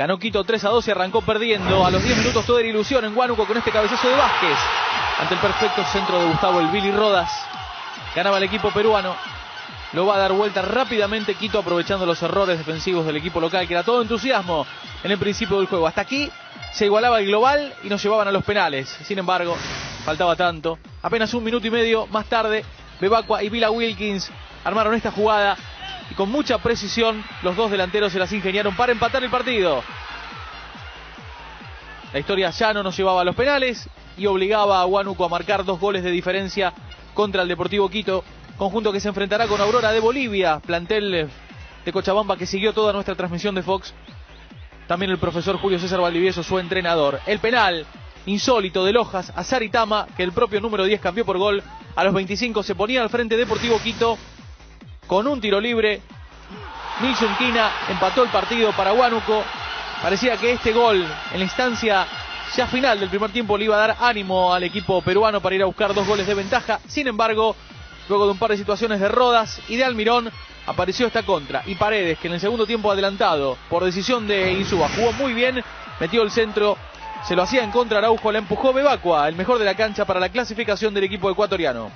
Ganó Quito 3 a 2 y arrancó perdiendo. A los 10 minutos todo era ilusión en Huánuco con este cabezazo de Vázquez. Ante el perfecto centro de Gustavo el Billy Rodas. Ganaba el equipo peruano. Lo va a dar vuelta rápidamente Quito aprovechando los errores defensivos del equipo local, que era todo entusiasmo en el principio del juego. Hasta aquí se igualaba el global y nos llevaban a los penales. Sin embargo, faltaba tanto. Apenas un minuto y medio más tarde, Bebacua y Vila Wilkins armaron esta jugada y con mucha precisión los dos delanteros se las ingeniaron para empatar el partido. La historia ya no nos llevaba a los penales y obligaba a Huánuco a marcar dos goles de diferencia contra el Deportivo Quito, conjunto que se enfrentará con Aurora de Bolivia, plantel de Cochabamba que siguió toda nuestra transmisión de Fox. También el profesor Julio César Valdivieso, su entrenador. El penal insólito de Lojas a Saritama, que el propio número 10 cambió por gol. A los 25 se ponía al frente Deportivo Quito con un tiro libre. Nilson Quina empató el partido para Huánuco. Parecía que este gol en la instancia ya final del primer tiempo le iba a dar ánimo al equipo peruano para ir a buscar dos goles de ventaja. Sin embargo, luego de un par de situaciones de Rodas y de Almirón, apareció esta contra. Y Paredes, que en el segundo tiempo adelantado, por decisión de Insúa, jugó muy bien, metió el centro, se lo hacía en contra Araujo, la empujó Bebacua, el mejor de la cancha para la clasificación del equipo ecuatoriano.